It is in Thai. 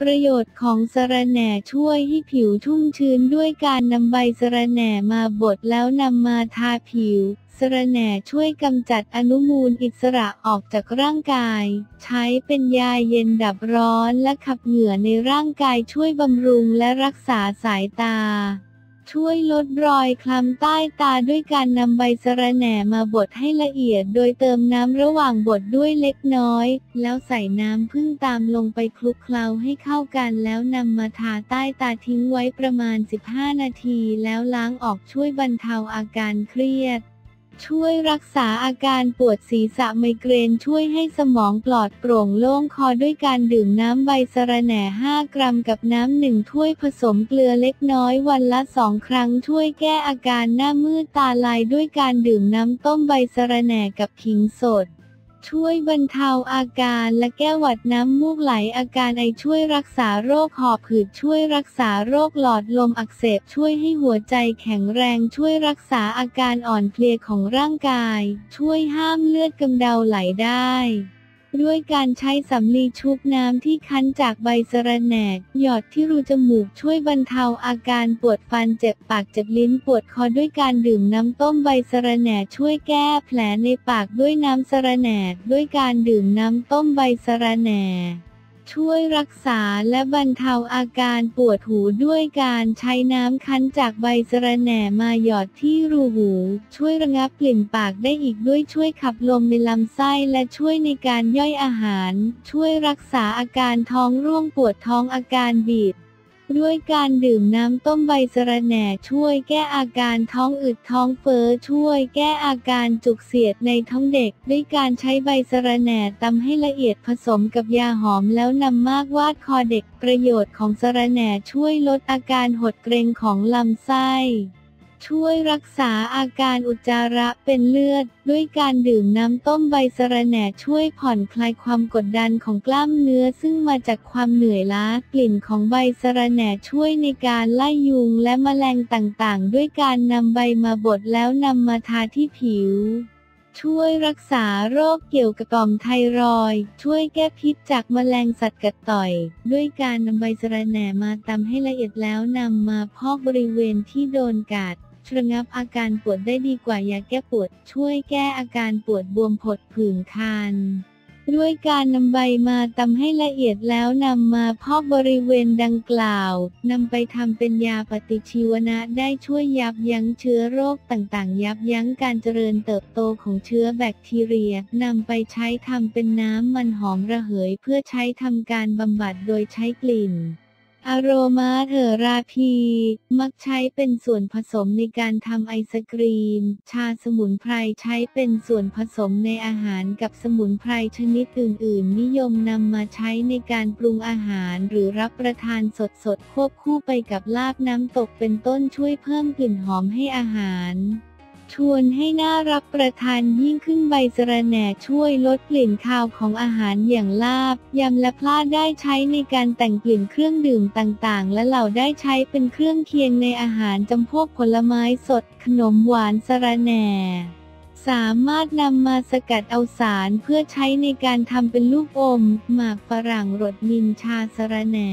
ประโยชน์ของสะระแหน่ช่วยให้ผิวชุ่มชื้นด้วยการนำใบสะระแหน่มาบดแล้วนำมาทาผิว สะระแหน่ช่วยกำจัดอนุมูลอิสระออกจากร่างกาย ใช้เป็นยาเย็นดับร้อนและขับเหงื่อในร่างกายช่วยบำรุงและรักษาสายตา ช่วยลดรอยคล้ำใต้ตาด้วยการนำใบสะระแหน่มาบดให้ละเอียด โดยเติมน้ำระหว่างบดด้วยเล็กน้อย แล้วใส่น้ำพึ่งตามลงไปคลุกเคล้าให้เข้ากัน แล้วนำมาทาใต้ตาทิ้งไว้ประมาณ 15 นาที แล้วล้างออกช่วยบรรเทาอาการเครียด ช่วยรักษาอาการปวดศีรษะไมเกรนช่วยให้สมองปลอดโปร่งโล่งคอด้วยการดื่มน้ำใบสะระแหน่ 5 กรัมกับน้ำหนึ่งถ้วยผสมเกลือเล็กน้อยวันละสองครั้งช่วยแก้อาการหน้ามืดตาลายด้วยการดื่มน้ำต้มใบสะระแหน่กับขิงสด ช่วยบรรเทาอาการและแก้หวัดน้ำมูกไหลอาการไอช่วยรักษาโรคหอบหืดช่วยรักษาโรคหลอดลมอักเสบช่วยให้หัวใจแข็งแรงช่วยรักษาอาการอ่อนเพลียของร่างกาย ช่วยห้ามเลือดกำเดาไหลได้ ด้วยการใช้สำลีชุบน้ำที่คั้นจากใบสะระแหน่หยอดที่รูจมูกช่วยบรรเทาอาการปวดฟันเจ็บปากเจ็บลิ้นปวดคอด้วยการดื่มน้ำต้มใบสะระแหน่ช่วยแก้แผลในปากด้วยน้ำสะระแหน่ด้วยการดื่มน้ำต้มใบสะระแหน่ ช่วยรักษาและบรรเทาอาการปวดหูด้วยการใช้น้ำคั้นจากใบสะระแหน่มาหยอดที่รูหู ช่วยระงับกลิ่นปากได้อีกด้วยช่วยขับลมในลำไส้และช่วยในการย่อยอาหาร ช่วยรักษาอาการท้องร่วงปวดท้องอาการบีบ ด้วยการดื่มน้ำต้มใบสะระแหน่ช่วยแก้อาการท้องอืดท้องเฟ้อช่วยแก้อาการจุกเสียดในท้องเด็ก ด้วยการใช้ใบสะระแหน่ตำให้ละเอียดผสมกับยาหอมแล้วนำมากวาดคอเด็กประโยชน์ของสะระแหน่ช่วยลดอาการหดเกร็งของลำไส้ ช่วยรักษาอาการอุจจาระเป็นเลือด ด้วยการดื่มน้ำต้มใบสะระแหน่ช่วยผ่อนคลายความกดดันของกล้ามเนื้อซึ่งมาจากความเหนื่อยล้ากลิ่นของใบสะระแหน่ช่วยในการไล่ยุงและแมลงต่างๆ ด้วยการนำใบมาบดแล้วนำมาทาที่ผิวช่วยรักษาโรคเกี่ยวกับต่อมไทรอยช่วยแก้พิษจากแมลงสัตว์กัดต่อย ด้วยการนำใบสะระแหน่มาตำให้ละเอียดแล้วนำมาพอกบริเวณที่โดนกัด ระงับอาการปวดได้ดีกว่ายาแก้ปวด ช่วยแก้อาการปวดบวมผดผื่นคัน ด้วยการนำใบมาตำให้ละเอียดแล้วนำมาพอกบริเวณดังกล่าวนำไปทำเป็นยาปฏิชีวนะได้ช่วยยับยั้งเชื้อโรคต่างๆ ยับยั้งการเจริญเติบโตของเชื้อแบคทีเรียนำไปใช้ทำเป็นน้ำมันหอมระเหย เพื่อใช้ทำการบำบัดโดยใช้กลิ่น อโรมาเถอราพี มักใช้เป็นส่วนผสมในการทำไอศกรีม ชาสมุนไพรใช้เป็นส่วนผสมในอาหารกับสมุนไพรชนิดอื่น ๆ นิยมนำมาใช้ในการปรุงอาหารหรือรับประทานสด ๆ ควบคู่ไปกับลาบน้ำตกเป็นต้นช่วยเพิ่มกลิ่นหอมให้อาหาร ชวนให้น่ารับประทานยิ่งขึ้นใบสะระแหน่ช่วยลดกลิ่นคาวของอาหารอย่างลาบ ยำและพลาดได้ใช้ในการแต่งกลิ่นเครื่องดื่มต่างๆ และเหล่าได้ใช้เป็นเครื่องเคียงในอาหารจำพวกผลไม้สด ขนมหวานสะระแหน่สามารถนำมาสกัดเอาสารเพื่อใช้ในการทำเป็นลูกอม หมากฝรั่งรสมินชาสะระแหน่